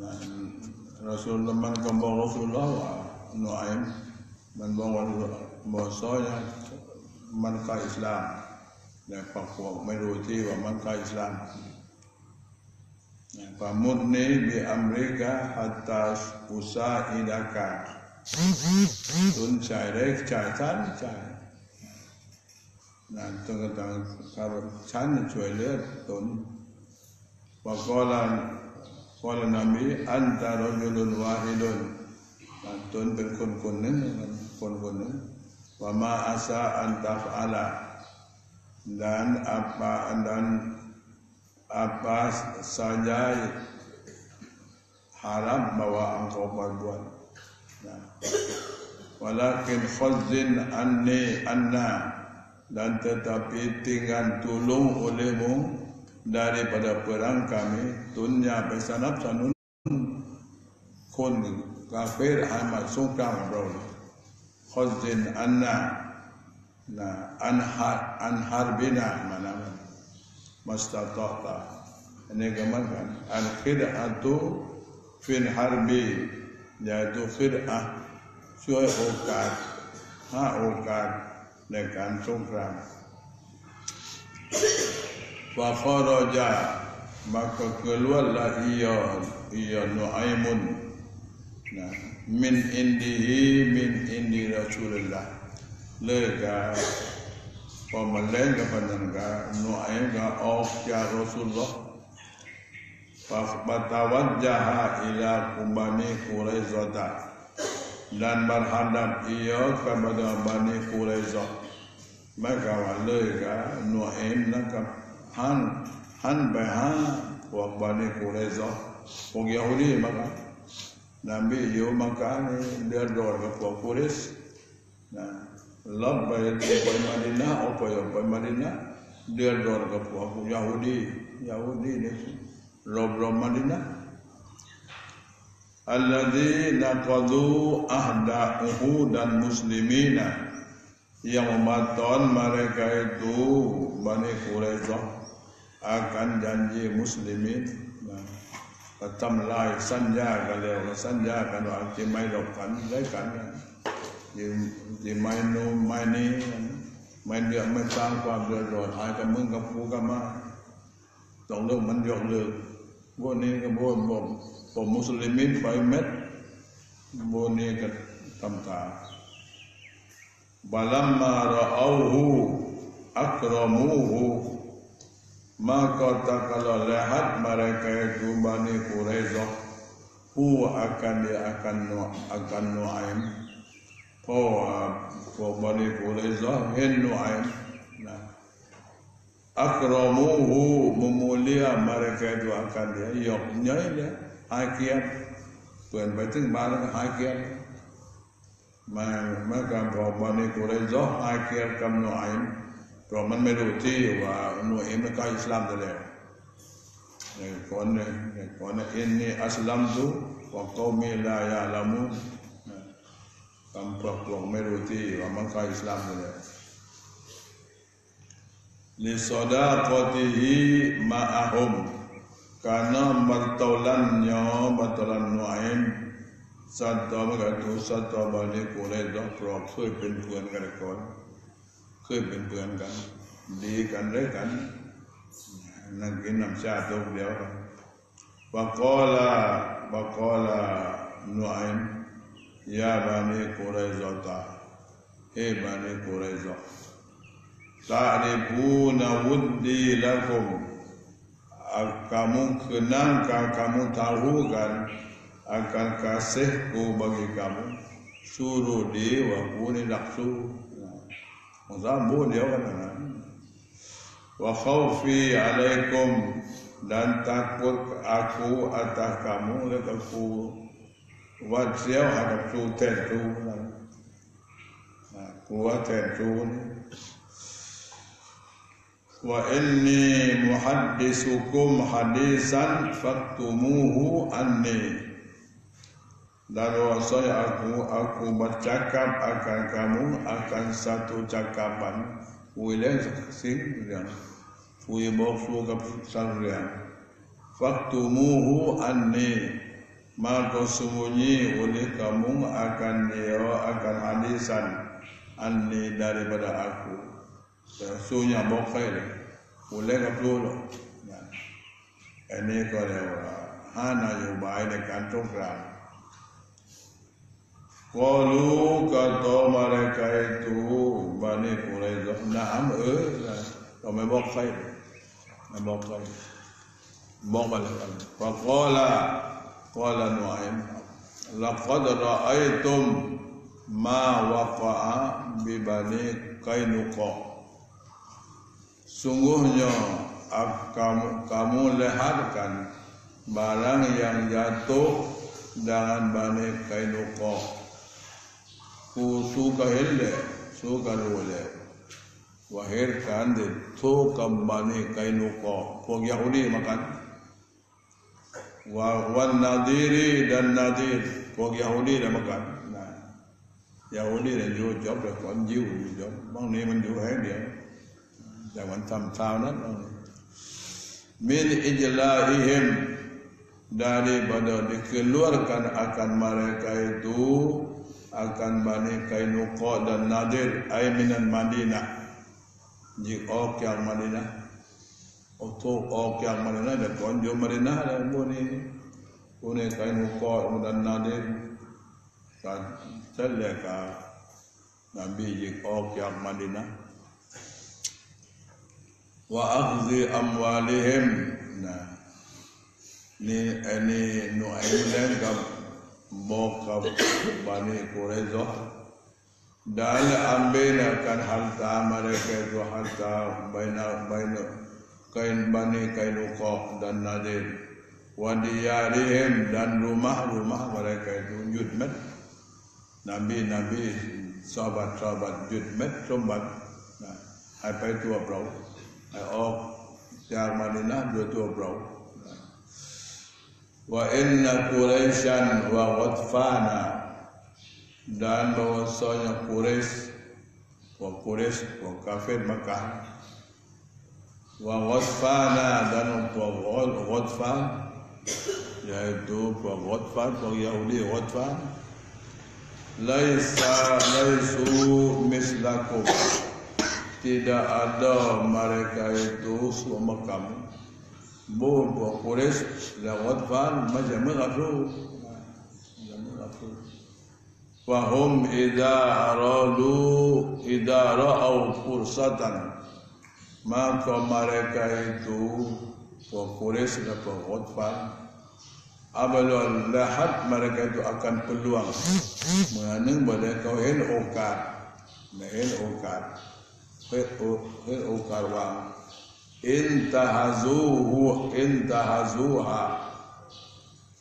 dan Rasulullah man kembang Rasulullah wa Nuaim man bang bahasanya man ka Islam dan pakwaไม่รู้ที่ว่ามันka Islam Pamudni bi Amerika hatta usa idaka Tun cai dek cai tan cai นั่นต้องการการฉันช่วยเหลือตนว่ากอลันกอลันนา มีอันตารยุลุนวาฮิดุนตนเป็นคนคนหนึ่งคนคนหนึ่งว่ามาอาซาอันตัฟอาลา dan apa dan apa saja haram bahwa engkau berbuat. Nah. Walakin khazin anni anna dan tetapi tinggal tolong olehmu daripada perang kami dunia bersanap sanun kon kafir amat sungkam bro khazin anna na anhar anhar bina mana mastatata ini gambarkan al khid'atu fil harbi yaitu khid'ah suai okat ha okat ในการสงคราม Fa maka keluarlah ia ia Nuaimun. Nah, min indihi min indi Rasulullah. Lega pemelain kepada negara Nuaim ga of ya Rasulullah. Fa batawajjaha ila kumbani Quraizata. Dan berhadap ia kepada Bani Quraizah. Maka walega Nuaim nakam han han baha wa Bani Quraizah. Orang Yahudi maka Nabi yo maka ni dia dor ke puak Quraisy. Nah, labbai di Madinah apa ya di Madinah dia dor ke Yahudi. Yahudi ni lob Madinah alladzi naqadu ahdahu dan muslimina yang membatalkan mereka itu Bani อาการยันยีมุสลิมินก็ทำลายสัญญากันแล้วก็สัญญากันว่าจะไม่หลบกันได้กันยืมจะไม่นู่นไม่นี่ไม่เดือดไม่สร้างความเดือดร้อนหายกับมึงกับกูกับมาต้องเลิกมันยกเลิกพวกนี้ก็พวกผมผมมุสลิมินไปเม็ดพวกนี้ก็ทำตาบัลลัมมารอเอาหูอักรอมูหู maka tak kalau lihat mereka itu Bani Quraizah hu akan dia akan nu akan nuaim po po Bani Quraizah hen nuaim nah. Akramuhu memulia mereka itu akan dia. Yoknya dia hakiat tuan betul barang hakiat maka bani Quraidah hakiat kam nuaim တော်မမေတို့တည်ရပါဘုလို့အင်းမကအစ္စလာမ်တည်းလေဒီကောနဲ့ဒီကောနဲ့အင်းနဲ့အစ္စလာမ်တို့ဘောကောမေလာယလာမုတမ်ပတ်ဘောမေတို့တည်ရပါမကအစ္စလာမ်တည်းလေစဒါပတိဟိမအဟုံကာနမတောလံညောမတောလံနောအင်စတ္တမကတောစတ္တဘာလေကိုလေတော့ပြောဆွေးပင်ကွန်းကြရကော เคยเป็นเพื่อนกัน ดีกันด้วยกันนั่งกินน้ำชาตัวเดียวบักอลาบักอลาหนุอิมยาบานีกุเรซอตาเฮบานีกุเรซอตาเรบูนาวุดดีละกุม kamu kenang kamu tahu kan akan kasihku bagi kamu suruh dia wa ni laksu Zambu dia kan wa khawfi alaikum dan takut aku atas kamu lepas aku buat siapa hadap tu tentu. Kuat tentu. Wa inni muhaddisukum hadisan faktumuhu anni dan saya aku aku bercakap akan kamu akan satu cakapan. Wilayah sing yang wi boksu kap salrian faktumuhu anni. Maka sembunyi oleh kamu akan dia akan hadisan anni daripada aku. Sesungguhnya bokai Boleh ke perlu Ini kau dia. Hana yubai dekat tukram Kalu kata mereka itu Bani Quraidah Naam eh Kau membokai Membokai Bok balik Faqala Qala Nu'aim Laqad ra'aitum Ma waqa'a Bibani Kainuqa Sungguhnya kamu, kamu lihatkan Barang yang jatuh Dengan Bani Kainuqa Kusuka hille Suka rule Wahirkan di Tukam Bani Kainuqa Pok Yahudi makan wa wan nadiri dan nadir pok Yahudi dah makan nah Yahudi dah jual job dah kon jiu job bang ni man jual dia jangan tam tahun min ijlaihim daripada dikeluarkan akan mereka itu akan Bani Kainuqa dan Nadir ay minan Madinah. Jika yang Madinah. Oto ok yang mana ada konjo marina ada boni boni kain ukor mudan nadir. Kan celia ka nabi jik ok yang madina wa akhzi amwalihim. Nah. Ni ini nuailan ka boka bani kurezo dan ambil akan harta mereka itu harta baina baina kain bani kain uqah dan nadir. Wadiyarihim dan rumah-rumah mereka itu judmet. Nabi-nabi sahabat-sahabat judmet sombat. Nah, apa itu abrau oh yang Madinah dua tu wa inna wa ghadfana dan bahwasanya Quraisy wa Quraisy wa kafir Makkah wa ghadfana dan wa ghadfan yaitu wa ghadfan wa yahudi ghadfan laisa laisu mislakum. Tidak ada mereka itu semua kamu bu wa quraish la ghadfan macam mereka wa hum idza aradu idza ra'au fursatan. Maka mereka itu Quraisy dan Ghatfan apabila lihat mereka itu akan peluang. Mengenang pada kau hen okar hen okar hen okar wang intahazuhu intahazuha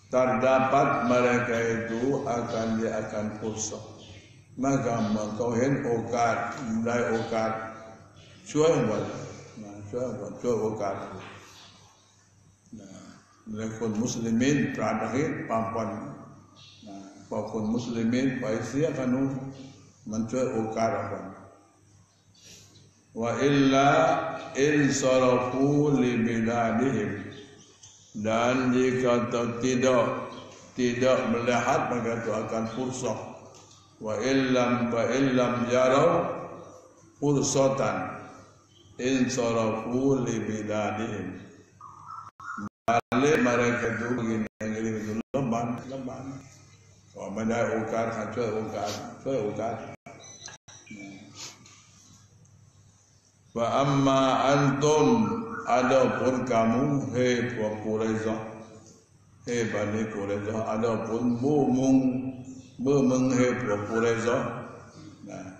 terdapat mereka itu akan dia akan pusat maka kau hen okar mulai okar cuai balik cuba cuba bukan. Nah, lekon muslimin terakhir pampuan. Pampuan muslimin paisi akan mencuai apa. Wa illa in sarafu li biladihim. Dan jika tidak tidak melihat maka itu akan fursak. Wa illam wa illam yarau fursatan in sarafu li biladihim balik mereka itu begini yang ini itu lemban lemban kalau mana ukar cuy ukar cuy ukar wa amma antum adapun kamu hei puak Quraiza hei bani Quraiza adapun bumung bumung hei puak Quraiza nah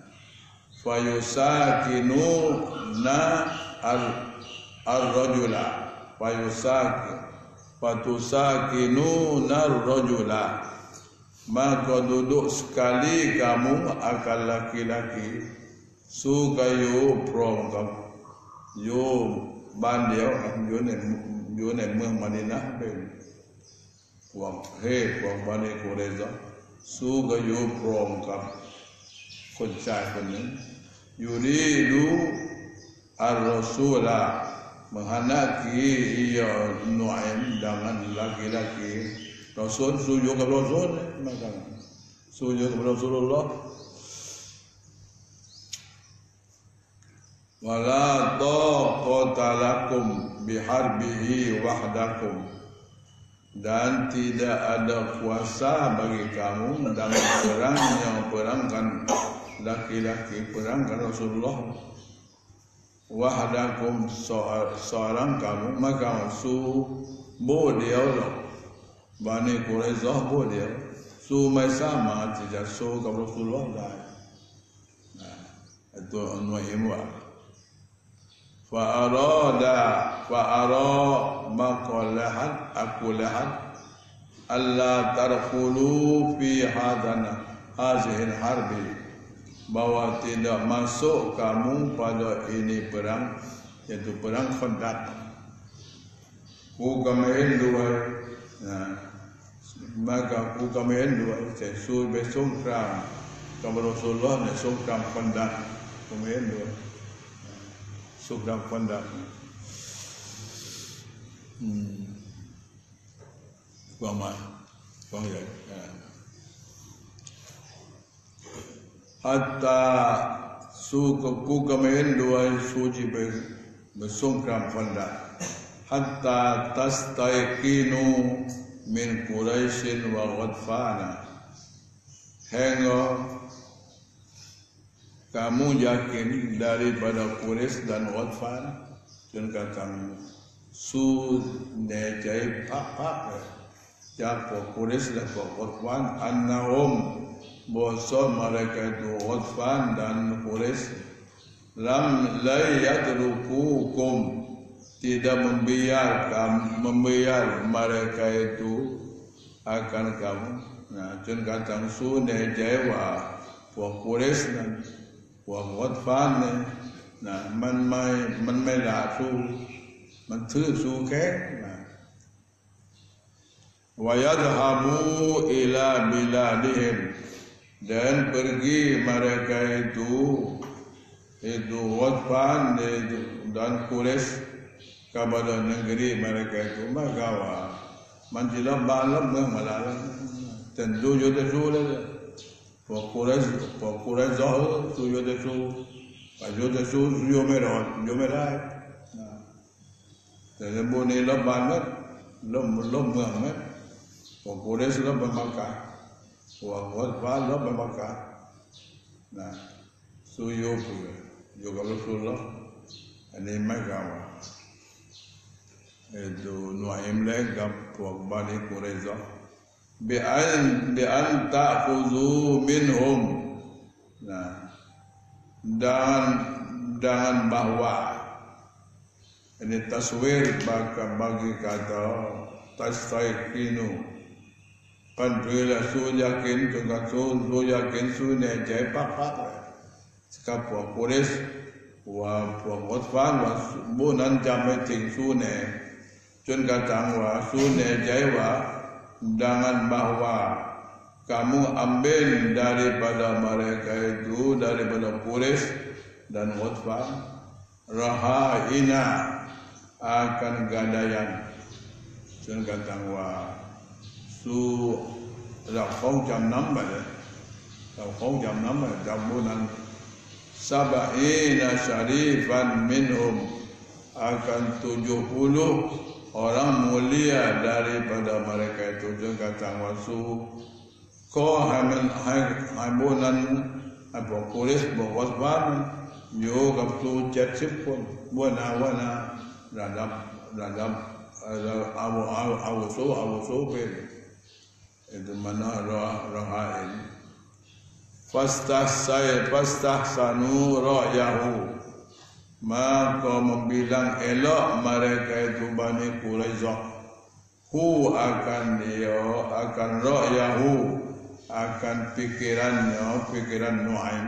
fayusakinu na al ar-rajula wa yusaki fatusakinu nar rajula maka duduk sekali kamu akan laki-laki สู้กับโยู่พร้อมกับโยู่บ้านเดียวอยู่ในอยู่ในเมืองมานินะเป็นควางเฮความบ้านในโกเรซสู้กับโยู่พร้อมกับคนชายคนหนึ่งยู่นี่ดูอัลลอฮฺสุลา menghendaki ia Nuaim dengan laki-laki Rasul sujud kepada Rasul maka sujud kepada Rasulullah wala taqata lakum biharbihi wahdakum. Dan tidak ada kuasa bagi kamu dalam perang yang perangkan laki-laki perangkan Rasulullah. Wahdakum seorang kamu maka su boleh Allah Bani Quraizah boleh su mai sama tidak su kepada Rasulullah dah. Itu muhim wa fa'arada fa'ara maqalahan aku lahan. Alla tarkhulu fi hadana hazihi harbi. Bahwa tidak masuk kamu pada ini perang yaitu perang Khandaq. Ku kamain dua maka ku kamain dua sesu besong perang. Kamu Rasulullah ne songkram Khandaq kamain dua Subram Panda. Hmm. Kuamat. Kuamat. Ya. Hatta su ku kamain dua suji ber bersungkram panda. Hatta tastaikinu min Quraisyin wa Ghadfana. Hingga kamu yakin daripada Quraisy dan Ghatfan dan katamu su ne jai pak ya ko Quraisy dan ko Ghatfan annahum bosan mereka itu Ghatfan dan Quraisy. Lam la yadrukukum. Tidak membiarkan membiar mereka itu akan kamu. Nah jen kata su ne jai wa Quraisy. dan วงดฟ้านเนี่ยนะมันไม่มันไม่ด่าสู้มันทื่อสู้แค่นะวายดฮาบูอิลาบิลาดิฮิม dan pergi mereka itu itu Wadfan dan Quraisy kepada negeri mereka itu magawa manjilah balam dan malam tentu jodoh sulit sudah pour Quraysh pour Quraysh zahir tu yo de tu pa yo de tu yo me ro yo me ra de de bo ni lo ban met lo lo muang met pour Quraysh lo ba Makkah wa wa ba lo ba Makkah na su yo pu yo ga Rasulullah ani Makkah wa e do no aim le ga pour Bi'an bi'an ta'khudhu minhum nah dan dan bahwa ini taswir bagi bagi kata tasfaiqinu kan bila su yakin juga su su yakin su ne jai papat. Seka po polis wa po motfan wa bu nan jamme ting su ne chun ka tang wa su ne jai wa dengan bahawa kamu ambil daripada mereka itu daripada Quraisy dan Utbah rahaina akan gadayan sen kata wa su khong jam nam ba la khong jam nam ba jam bulan. Sabaina syarifan minhum akan tujuh puluh orang mulia daripada mereka itu juga kata wasu ko hamen haibunan apa kulis bawas ban yo kaptu chat pun buana wana radam radam awu awu awu so awu so be itu mana roh rohain fastah saya fastah sanu roh maka membilang elok mereka itu Bani Quraizah. Hu akan dia akan ra'yahu akan pikirannya pikiran Nuaim.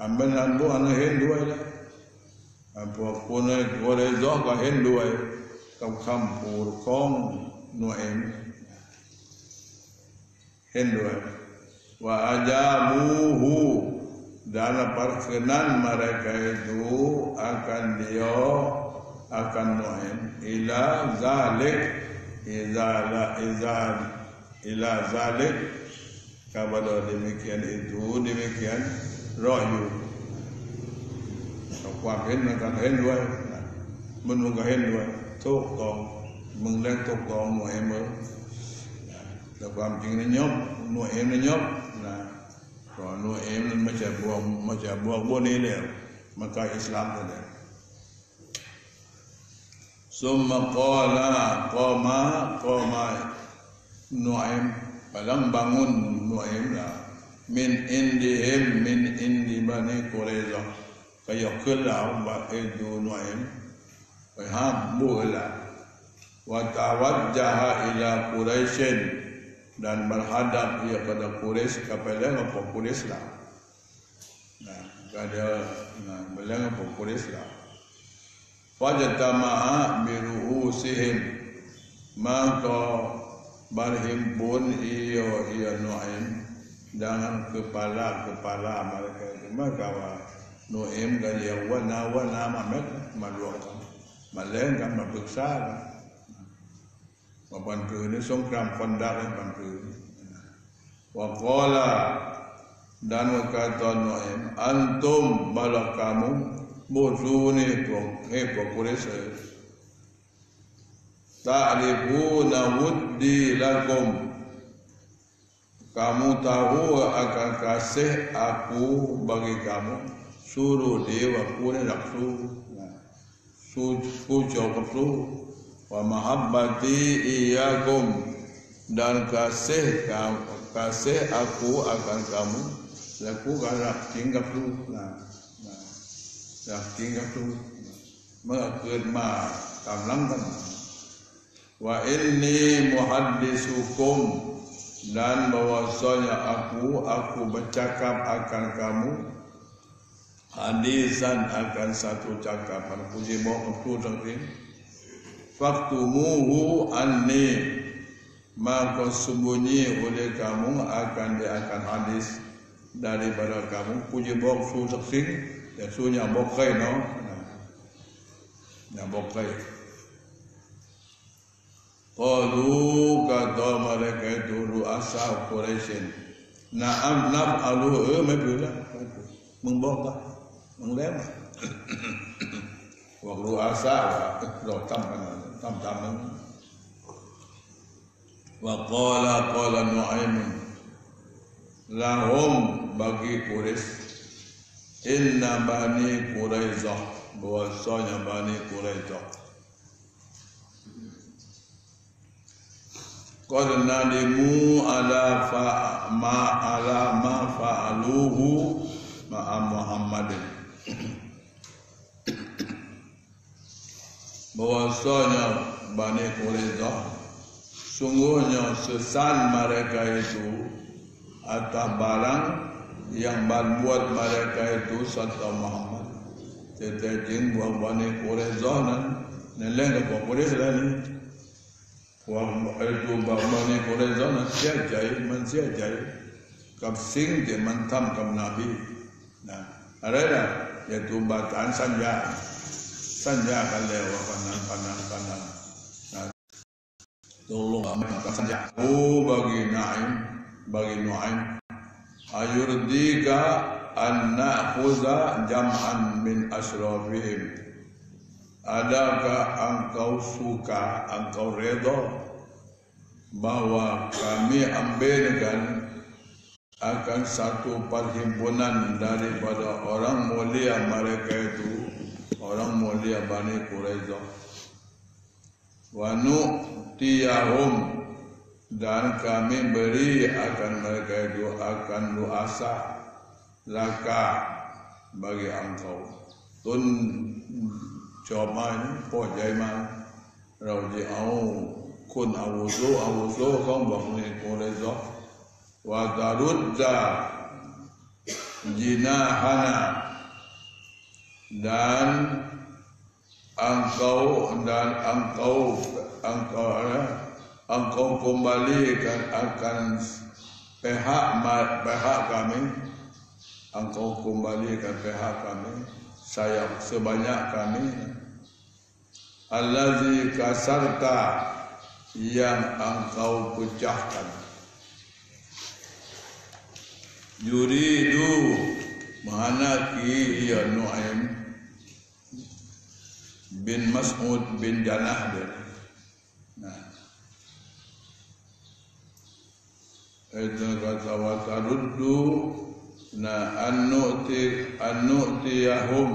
Ambil handu anak Hindu aja. Apa pun Quraizah ke Hindu aja. Kau kampur kong Nuaim. Hindu aja. Wa ajabuhu dalam perkenan mereka itu akan dia akan nuhin ila zalik iza la iza ila zalik kepada demikian itu demikian rohyuความเห็นในการเห็นด้วยมันมันก็เห็นด้วยทุกตองมึงเล่นทุกตองหน่วยมือแต่ความจริงในยบหน่วยเอ็มในยบนะก็หน่วยเอ็มมันไม่ใช่บ kalau no em macam buang macam buang buang ni dia maka Islam tu dia summa qala qama qama nu'aim falam bangun nu'aim lah. Min indi min indi bani kureza kaya kela umbat edu nu'aim faham buhla wa tawajjaha ila kureishin dan berhadap ia kepada Quraisy kepada apa Quraisy lah. Nah, kepada nah, beliau apa Quraisy lah. Fajtama'a bi ru'usihim maka berhimpun ia ia Nuhim dengan kepala-kepala mereka Maka itu maka Nuhim dari awal nama mereka maluakan malayan kan berbesar lah. Kan ma ban ke ne song kram kon dak wa qala dan wa kata no antum malah kamu bozune ko he ko pore se ta alibu na wuddi lakum kamu tahu akan kasih aku bagi kamu suruh dewa pure nafsu suruh suruh wa mahabbati iyakum dan kasih kamu kasih aku akan kamu laku galak tinggal tu nah จากจริงกับทุกเมื่อเกิดมากำลังกันว่าอินนีมุฮัดดิสุคุม dan bahwasanya aku aku bercakap akan kamu hadisan akan satu cakapan puji bawa aku tadi waktu muhu anni. Maka sembunyi oleh kamu akan dia akan hadis daripada kamu. Puji bawa aku tadi Ya su cây nó Nhà bốc cây Qalu kata mereka itu ru'asa Quraisyin. Na'am naf'alu eh mebila Mengbongkah Menglem Wa ru'asa Rồi tâm Tâm tâm Wa qala qala nu'aimun Lahum bagi Quraisy Inna bani Quraizah Bahasanya bani Quraizah. Qad nadimu ala fa ma ala ma fa'aluhu ma'a Muhammadin Bahasanya bani Quraizah Sungguhnya sesan mereka itu Atas barang yang buat mereka itu satu Muhammad. Tete jin buat bani Qurayzah nan neleng ke Qurayzah ni. Wang itu bani Qurayzah nan siap jai, man siap jai. Kap sing dia mantam kam Nabi. Nah, ada dah yaitu bacaan sanja. Sanja lewat kanan kanan kanan. Nah, tolong kami sanja. Oh bagi Naim, bagi Nuaim, ayurdika an na'khudha jam'an min asrafihim adakah engkau suka engkau redha bahwa kami ambilkan akan satu perhimpunan daripada orang mulia mereka itu orang mulia Bani Quraidah wa nu'tiyahum. Dan kami beri akan mereka itu akan luasa laka bagi engkau. Tun coba ini po jaiman rauji au kun awuzu awuzu kong bahuni kurezo wa darudza jinahana dan engkau dan engkau engkau eh, engkau kembalikan akan pihak pihak kami. Engkau kembalikan pihak kami sayang sebanyak kami. Allazi kasarta yang engkau pecahkan. Yuridu mahanaki ya Nu'aim bin Mas'ud bin Janah dia. Nah. Itu kata wa taruddu na annu'ti annu'tiyahum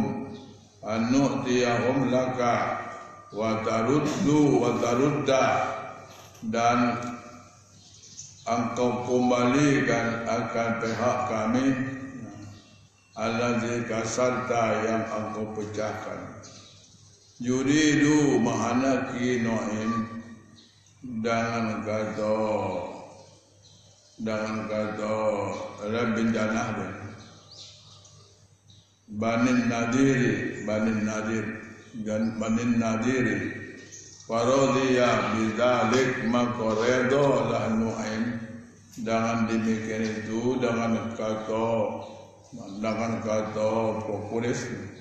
annu'tiyahum laka wa taruddu wa tarudda dan engkau kembalikan akan pihak kami Allazi kasarta yang engkau pecahkan Yuridu mahanaki no'im Dengan kata Dengan kata Rabbin janah dia Banin nadiri Banin nadir. Dan Banin nadiri Farodhiya bidalik Maka redo lah no'im Dengan demikian itu Dengan kata Dengan kata Populis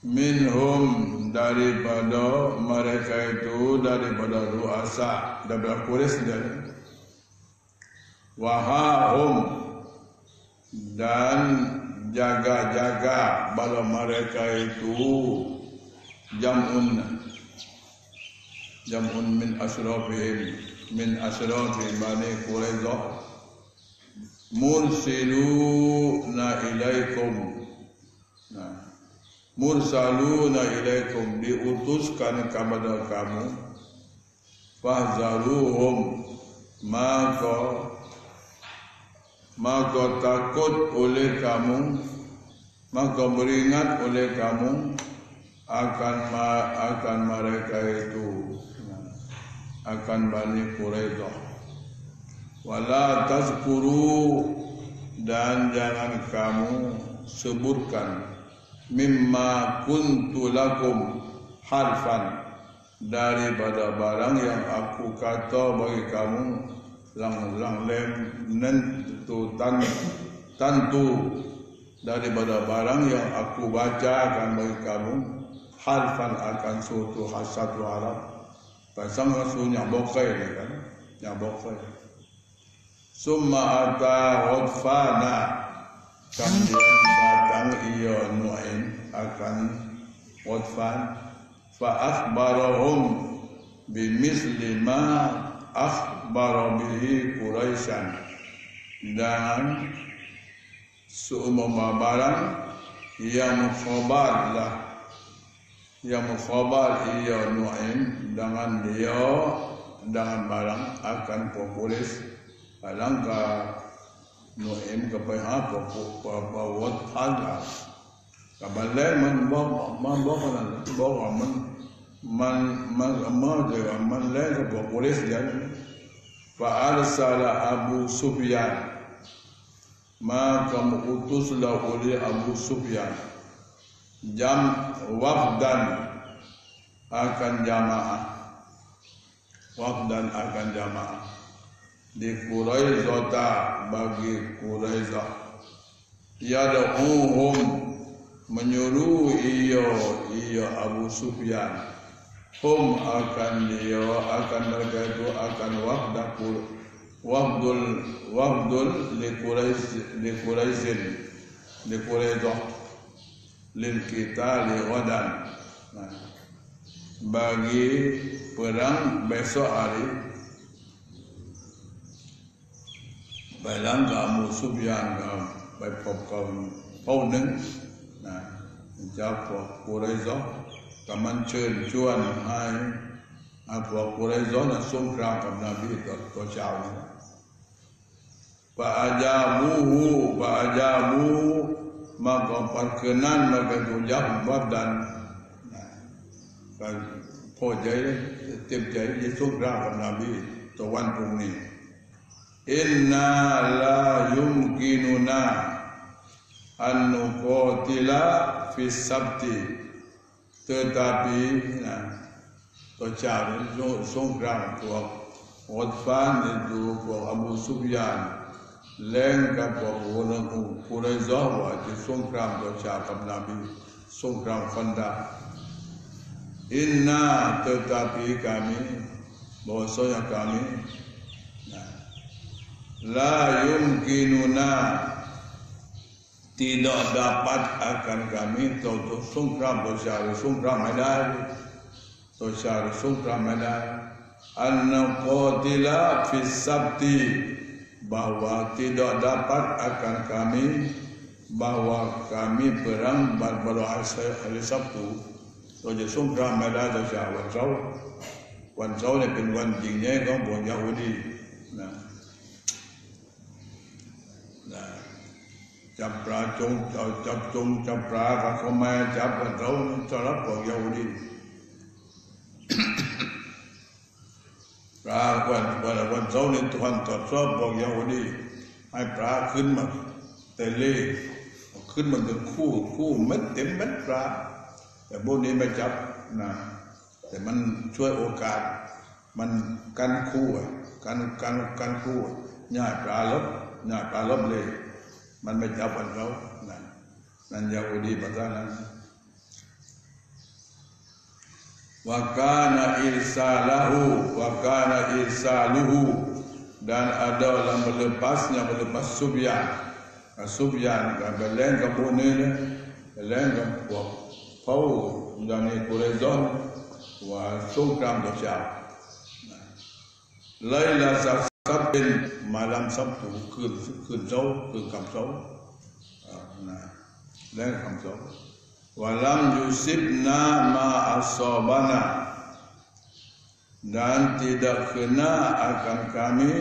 minhum daripada mereka itu daripada ruasa daripada dan wahum dan jaga-jaga bala mereka itu jamun. Jamun min asrafihim min asrafi bani Quraidah mursilu na ilaikum. Nah mursaluna ilaikum diutuskan kepada kamu. Fahzaruhum maka maka takut oleh kamu maka beringat oleh kamu akan akan mereka itu akan Bani Quraidah wala tazkuru dan jangan kamu sebutkan mimma kuntu lakum harfan. Daripada barang yang aku kata bagi kamu lang lang lem nentu tan tantu. Daripada barang yang aku bacakan bagi kamu harfan akan suatu hasatu Arab pasang rasulnya bokai ni kan? Yang bokai. Summa ata wadfana kemudian datang ia Nu'aim akan Wadfan fa akhbarahum bimisli ma akhbara bihi Quraisyan. Dan seumur barang yang mukhabarlah yang mukhabar ia Nu'aim. Dengan dia dengan barang akan populis. Alangkah no em ka pa ha pa pa pa wat hala ka ba le man bo man bo man bo man man man ma de man le ka bo polis dia fa arsala abu sufyan. Ma kam utus la oleh abu sufyan. Jam wafdan akan jamaah. Wafdan akan jamaah di Quraiza bagi Quraiza yad'uhum menyuruh iyo iyo Abu Sufyan. Hum akan dia akan mereka itu akan wafdakul wafdul wafdul li Quraiz li Quraizin li Quraiza lil kita li bagi perang besok hari bài lăng gà mù súp yàn gà bài phọc gà phâu nứng nà cha phọc cô rây gió. Cả man chơn chuan hai. À phọc cô rây gió là sôm ra cầm nà bi tọt tọt chào nữa. Fa'ajabuhu Fa'ajabuhu Maka perkenan Maka tujab Bab dan Kau jaya Tiap jaya Dia sugrah Nabi Tuan Pungni إنا لا يمكننا أن نقاتل في السبت tetapi tercari songkran ko Uthman itu ko Abu Sufyan. Lenga ko wona ko Quraiza wa ke songkran ko cha kam nabi songkran fanda. Inna tetapi kami bahwasanya kami la yumkinuna. Tidak dapat akan kami tuntut sungkram besar sungkra medal. Besar sungkra medal. Anna qatila fi sabti. Bahwa tidak dapat akan kami bahwa kami perang barbaro hari Sabtu. So je sungkra medal besar wan jauh wan jauh ni pun wan tingnya kau pun jauh จับปลาจงจับจงจับปลากับเขามาจับกันเราจะรับขอยาวดีปลาวันวันวันเสาร์นี้ทุกวันตรวจสอบบอกยาวดีให้ปลาขึ้นมาแต่เล่ขึ้นมาถึงคู่คู่เม็ดเต็มเม็ดปลาแต่พวกนี้ไม่จับนะแต่มันช่วยโอกาส มันกันคู่กันกันกันคู่ง่ายปลาลบง่ายปลาลบเลย มันไม่จับมันเขานั่นนั่นยาวดีประการนั้นวะกานะอิสาลาหูวะกานะอิสาลูหู dan ada dalam melepasnya melepas subyan subyan dan belen kampung kampung pau dan kurezon wa Laila าลาหูวากานาอิสาลูหู dan ada dalam melepasnya melepas subyan subyan kan belen ke bone ne belen ke po pau dan ni kurezon wa sungkam do sia laila sabin malam sabtuคืนคืนเช้าคืนคำเช้านะแรงคำเช้า walam yusibna ma asabana dan tidak kena akan kami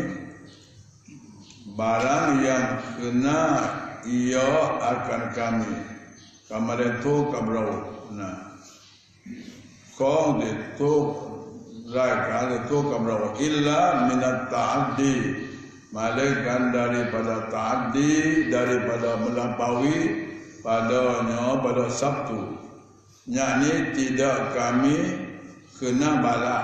barang yang kena ia akan kami kamarin tu kabrau nah kong de tu rai ka de tu kabrau illa minat ta'addi. Malaikat daripada ta'addi daripada melampaui padanya pada Sabtu. Yakni tidak kami kena bala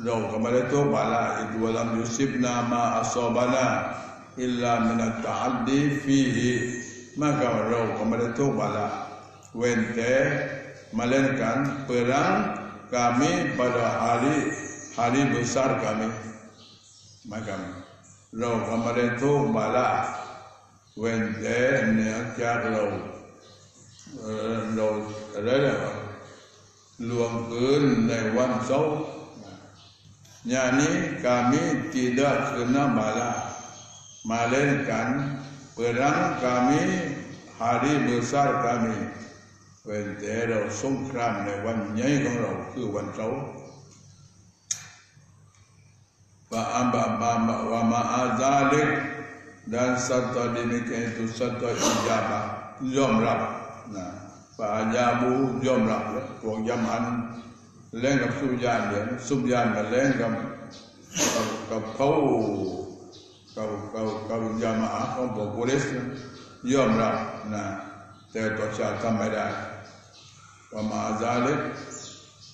Rau kepada itu bala itu dalam Yusuf nama asobana illa min ta'addi fihi. Maka rau kepada itu bala wente melainkan perang kami pada hari hari besar kami. Macam, Lalu kemarin tu malah when they nyakar lalu lalu eh, ada luang ke wan sah. ni kami tidak kena malah. Malahkan perang kami hari besar kami. When there สงครามในวันใหญ่ของเราคือวันเสาร์ wa amba amba wa ma'azalik dan serta demikian itu serta ijabah jom rap nah fa ajabu jom rap wong jaman lengกับสุญานเนี่ยสุญานกับแรงกับกับกับเขากับกับกับยามาของบอกโพลิสยอมรับนะแต่ตัวชาติทำไม่ได้ wa ma zalik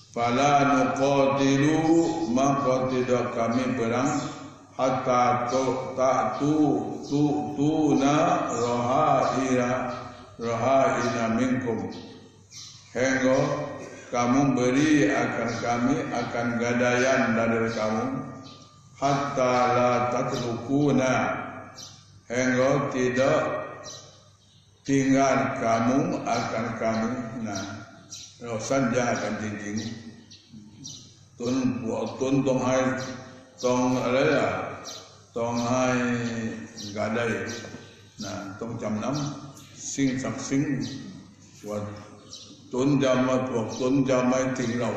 fala nuqatilu ma qatida kami berang hatta tu ta tu tu tu na rahaira rahaina minkum. Hengo kamu beri akan kami akan gadaian dari kamu hatta la tatrukuna. Hengo tidak tinggal kamu akan kami nah. Rosan akan tinggi ตุนบวกตนตรงให้ตรงอะไรอะตรงให้กาได้นะต้องจำน้ำสิ่งสักสิ่งว่าตนจะมาบวกตนจะไม่ทิ้งเรา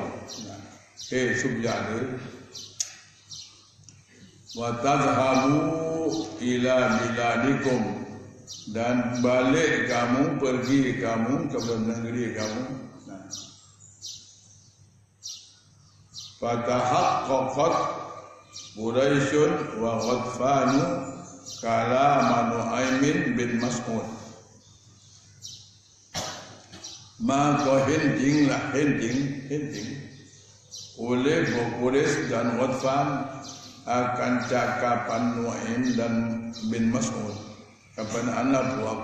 เฮ้สุบยาเลยว่าตัดฮาบูอิลาบิลาดิคุม dan balik kamu pergi kamu ke negeri kamu fatahaqqaqat Quraisyun wa kala kalamanu Aimin bin Mas'ud. Ma kohinting lah hinting hinting oleh Bukuris dan Ghadfan akan cakapan Nuaim dan bin Mas'ud. Kapan anak buah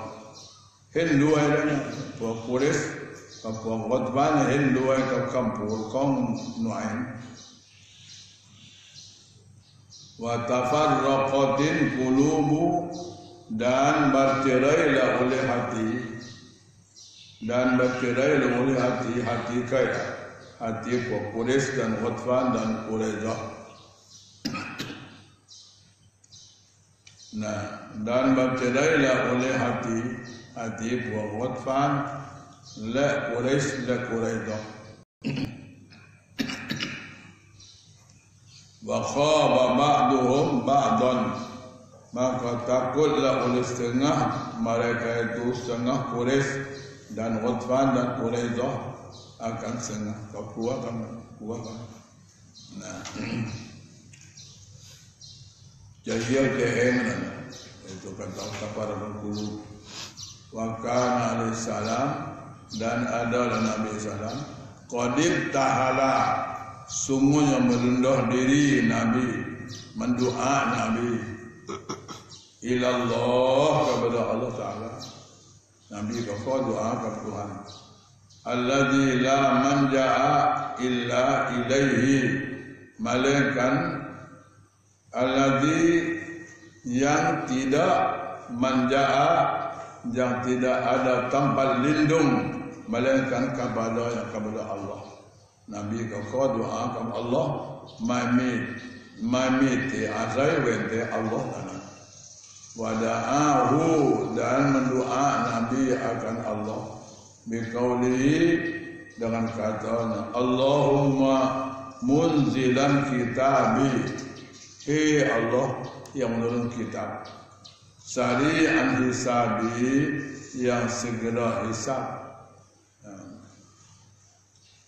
hindu airnya Bukuris kampung Ghadban yang luai eh, ka kampung kong Nuaim. Wa tafarraqatin qulubu dan bercerai oleh hati dan bercerai oleh hati hati kaya hati populis dan khutfan dan kureja nah dan bercerai oleh hati hati buah khutfan la Quraidah wa khaba ba'duhum ba'dan. Maka takutlah oleh setengah mereka itu setengah Quraisy dan Uthman dan Quraidah akan setengah. Keluarkan keluarkan nah. Jadi dia kena itu kata kepada Rasulullah. Wa kana alaihi salam dan ada Nabi sallam qadim tahala sungguhnya merendah diri Nabi mendoa Nabi. Ilallah kepada Allah Ta'ala. Nabi kata doa kepada Tuhan. Alladhi la manja'a illa ilaihi. Malaikan Alladhi yang tidak manja'a Yang tidak ada tempat lindung Malaikan kepada yang kepada Allah. Nabi kau doa kepada Allah Mamit Mamit Azai wente Allah Ta'ala Wada'ahu Dan mendoa Nabi akan Allah. Bikaulihi Dengan katanya Allahumma Munzilan kitabi. Hei Allah Yang menurun kitab. Sari'an hisabi Yang segera hisab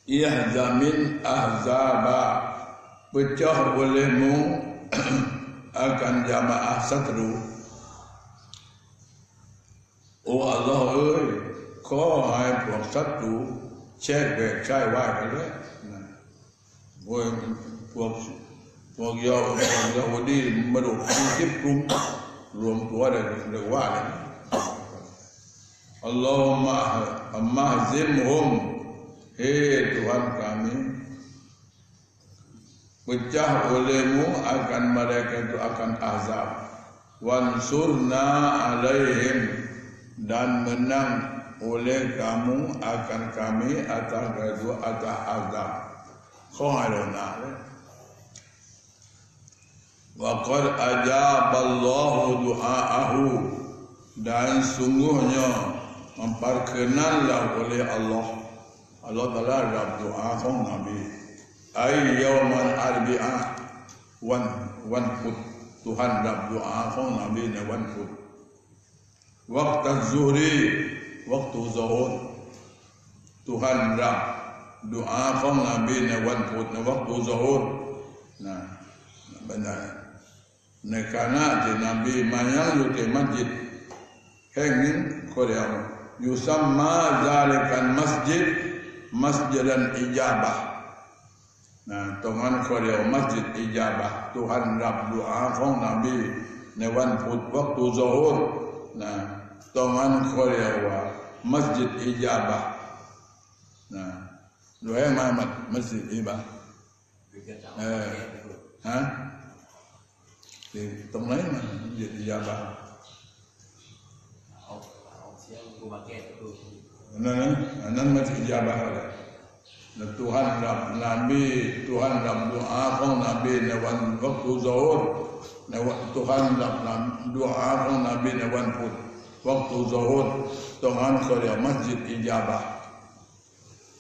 Ihzamin ahzaba. Pecah olehmu akan jamaah satru O oh Allah ơi Kau hai buat satru Cek bercai wakil Boleh buat พวกยาวพวกยาวดีมาดูมีทิพกลุ่มรวมตัวได้เรียกว่าอัลลอฮฺมะอัมมาซิมฮุม Hei Tuhan kami Pecah olehmu akan mereka itu akan azab. Wansurna alaihim Dan menang oleh kamu akan kami atas kedua atas azab. Kau ada nak Waqad ajaballahu du'aahu. Dan sungguhnya Memperkenallah oleh Allah Allah Ta'ala Rab doa kong Nabi Ay yawman arbi'ah Wan Wan put Tuhan Rab doa kong Nabi ne wan put Waktu zuhri Waktu zuhur Tuhan Rab doa kong Nabi ne wan put ne waktu zuhur Nah Benar Nekana di Nabi Mayang yuke masjid Hengin Korea Yusamma zalikan masjid masjidan ijabah. Nah, Tuhan Korea masjid ijabah. Tuhan rab doa kong Nabi newan put waktu zuhur. Nah, Tuhan Korea wa masjid ijabah. Nah, dua Muhammad masjid ijabah. Eh, ha? Di tong lain masjid ijabah. Nah, nan mati ijabah ada. Tuhan ram Nabi, Tuhan ram doa kong Nabi newan waktu zuhur. Newan Tuhan ram doa kong Nabi newan put waktu zuhur. Tuhan kerja masjid ijabah.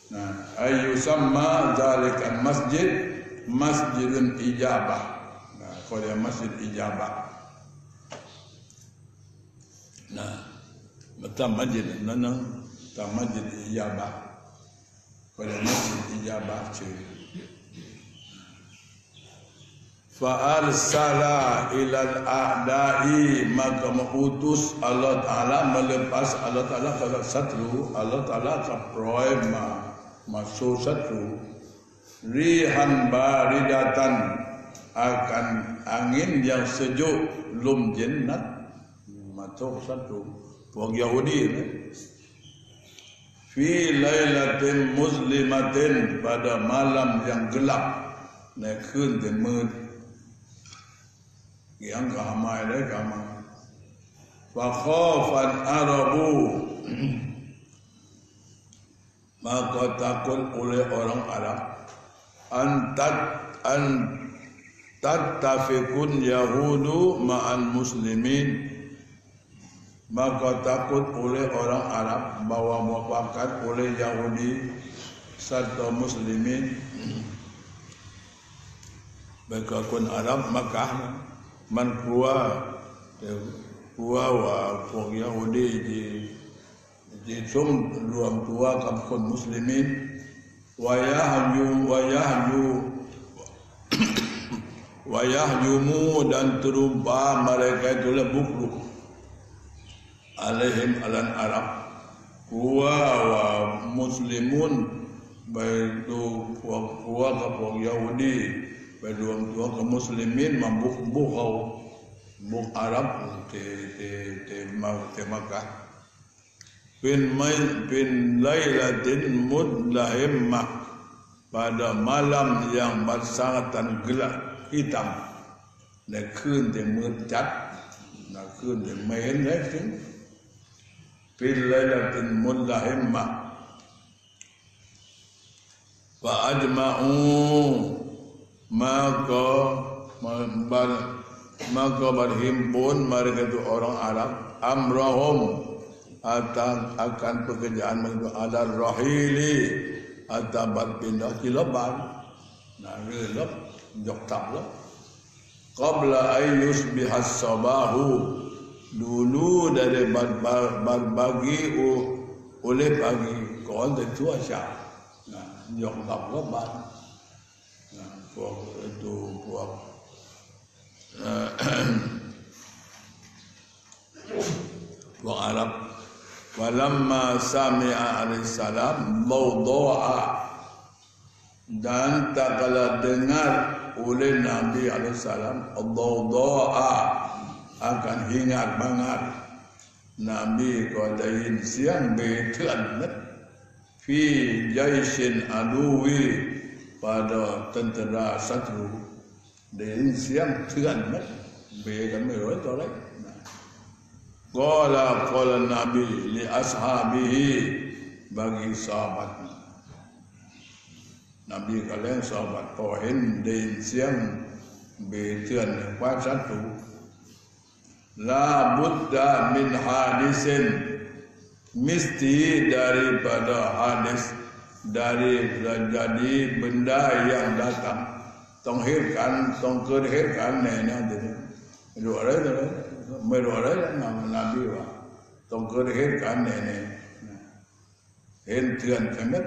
Nah, ayu sama zalikan masjid masjidun ijabah. Nah, masjid ijabah. Nah, betul masjid. Nah, ta majid ijabah. Pada majid ijabah ce fa arsala ila al a'da'i maka mengutus Allah taala melepas Allah taala kepada satru Allah taala kaproi ma masuk satru rihan baridatan akan angin yang sejuk lum jannat masuk satu. Orang Yahudi ni fi lailatin muslimatin pada malam yang gelap. Naik mud yang ramai dah ramai fa arabu. Maka takut oleh orang Arab. Antat an tattafiqun yahudu ma'al muslimin maka takut oleh orang Arab bahawa muafakat oleh Yahudi serta muslimin. Maka kun Arab Makkah man kuwa kuwa wa kuwa Yahudi di di sum luam tua kam kun muslimin. Wa yahju wa yahju wa yahjumu dan terumpa mereka itu lebuklu alaihim alan Arab kuwa wa muslimun baik tu kuwa kuwa kapok Yahudi bagi orang tua kaum muslimin mabuk buhau buk Arab te te te mau te Makkah. Bin main bin lailatin mudlahimmah pada malam yang bersangatan gelap hitam. Dan kun te murjat na kun te main mudlahimmah fa ajma'u maka bar, maka berhimpun mereka itu orang Arab. amrahum akan akan pekerjaan mereka ada rahili atau berpindah ke lebar nah gelap jok tablah qabla ayus bihas sabahu dulu dari berbagi oleh pagi kau tentu asya nah jok tablah puak itu puak. Puak Arab. Walamma sami'a alaihissalam mawdu'a. Dan tak kala dengar oleh Nabi alaihissalam mawdu'a akan hingat banget Nabi kadain siang betuan fi jaisin aduwi pada tentera satu dan siang tegan mat began meroi tolak qala qala nabi li ashabihi bagi sahabat nabi kalian sahabat poin dan siang betuan kuat satu la buddha min hadisin. Mesti daripada hadis dari jadi benda yang datang. Tonghirkan tongkerhirkan nenek jadi dua orang tu dua orang nama nabi wa. Tongkerhirkan nenek. Hentian cemet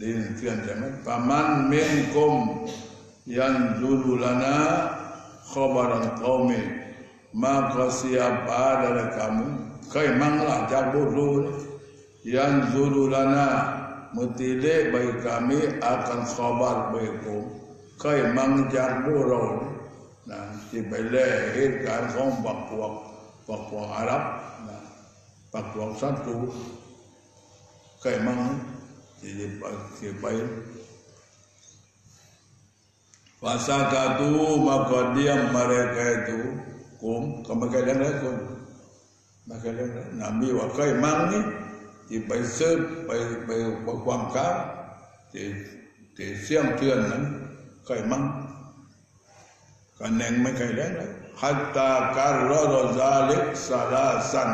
di hentian cemet paman minkum yang dulu lana khabaran qaumi maka siapa dari kamu? Kai manglah jago dulu. Yang zurulana mutile bagi kami akan khabar bagiku kai mangjar burau nah di bele hirkan kong bakwa bakwa Arab. Nah bakwa satu. Kai mang jadi pakai bayi Fasakatu maka diam mereka itu Kom kamu kadang lah kon. Maka dia Nabi wakai mang ni thì bây giờ bây bây bây quảng cáo thì thì xem thuyền nó khai măng cái nền mới khai lên đấy hatta karro zalik salasan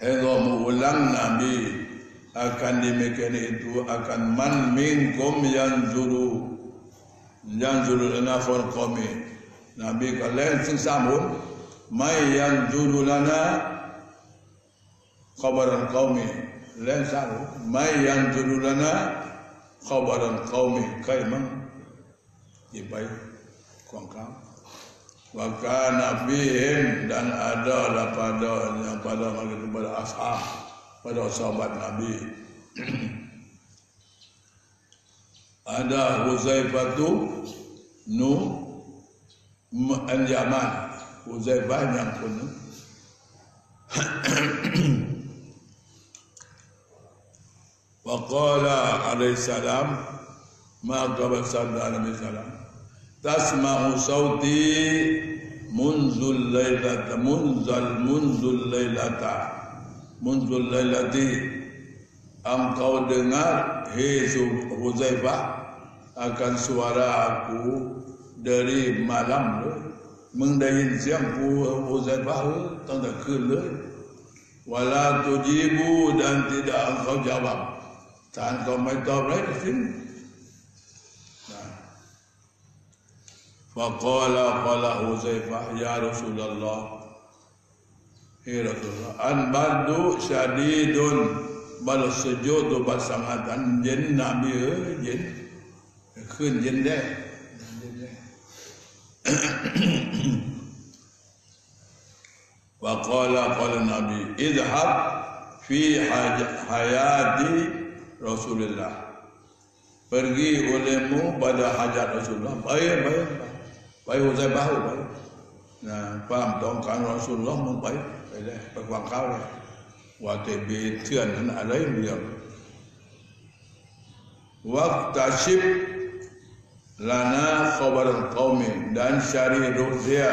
Hello mengulang Nabi akan demikian itu akan man minkum yang zuru yang zuru lana kami Nabi kalian sing sambut mai yang julu lana khabaran qaumi lan sa'u mai yang julu lana khabaran qaumi kaiman ibai kuangkam wa kana fihim dan ada lah pada yang pada magi pada ashab pada sahabat nabi ada Huzaifatu nu Al-Yaman Huzaifah yang pun Waqala alaihi salam maka bersabda Nabi Sallam tasma'u sauti munzul lailata munzal munzul lailata munzul lailati engkau dengar hei Huzaifah akan suara aku dari malam mengdayin siang ku Huzaifah tanda kele wala tujibu dan tidak engkau jawab. Tak engkau mai tahu lagi Faqala qala Huzaifah ya Rasulullah Ya Rasulullah an syadidun. Bal sujud bal sangatan jin nabi jin khun jin de wa qala qala nabi idhab fi hayati Rasulullah pergi olehmu pada hajat Rasulullah. Baik baik baik. Uzai bahu baik nah faham dong kan Rasulullah mau baik. Baik berkuang kau lah. Waktu bi tian dan ada yang dia. Waktu lana khabaran qaumi dan syari rufzia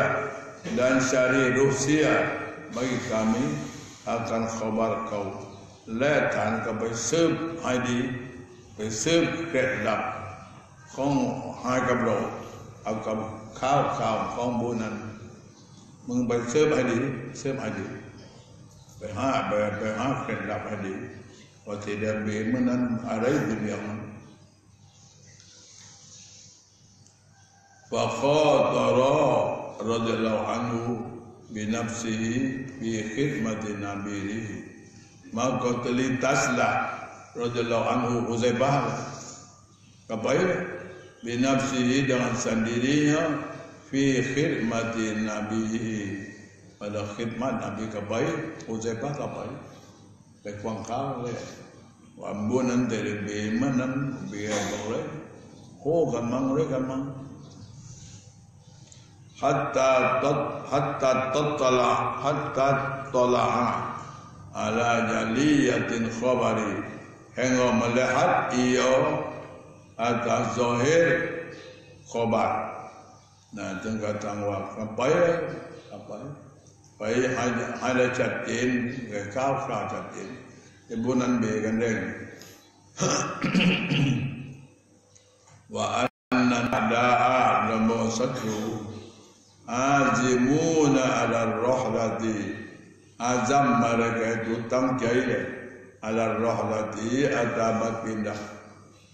dan syari rufzia bagi kami akan khabar kau และฐานก็ไปซึบให้ดีไปซึบเคล็ดลับของหายกับเราเอากับข้าวข่าวของบุนั้นมึงไปซึบให้ดีซึบให้ดีไปหาไปไปหาเคล็ดลับให้ดีว่าที่เดิมเบมันนั้นอะไรอยู่เดียวมัน فخاطر رضي الله عنه بنفسه في خدمة نبيه ما قتل تسلا رضي الله عنه حزيبah apa ya binafsihi dengan sendirinya fi khidmati nabi pada khidmat nabi kebaik Uzaifah kebaik le kuang kau le wambunan dari bimanan biar boleh ho gamang le gamang hatta tat hatta tatala hatta tala'a ala jaliyatin khabari hingga melihat ia atas zahir khobar. Nah, tengah tangwa apa ya? Apa ya? Pai ada ada catin, ke kau kau catin. Ibunan be gandeng. Wa anna da'a lamma satu Azimuna ala rohlati. Azam mereka itu tang jahilah Ala rohlati adabat pindah.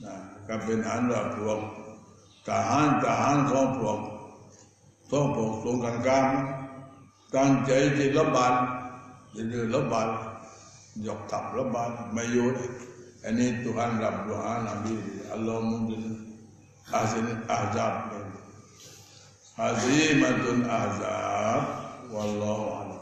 Nah, kapan anda buang Tahan, tahan kau buang Kau buang, kau Tang jahil di leban Jadi leban Jok tap leban, mayur Ini Tuhan Rabbuhan Nabi. Allah mundur Azim, azab. Hazimatun Azab Wallahu'ala